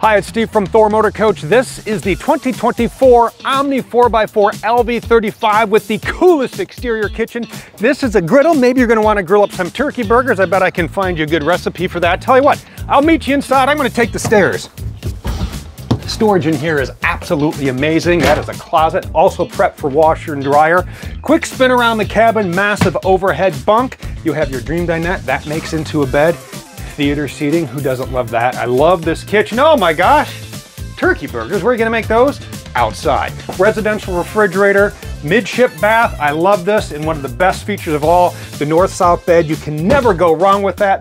Hi, it's Steve from Thor Motor Coach. This is the 2024 Omni 4x4 LV35 with the coolest exterior kitchen. This is a griddle. Maybe you're gonna wanna grill up some turkey burgers. I bet I can find you a good recipe for that. Tell you what, I'll meet you inside. I'm gonna take the stairs. Storage in here is absolutely amazing. That is a closet, also prepped for washer and dryer. Quick spin around the cabin, massive overhead bunk. You have your dream dinette, that makes into a bed theater seating. Who doesn't love that? I love this kitchen. Oh my gosh, turkey burgers. Where are you gonna make those? Outside. Residential refrigerator, midship bath. I love this and one of the best features of all, the north-south bed. You can never go wrong with that.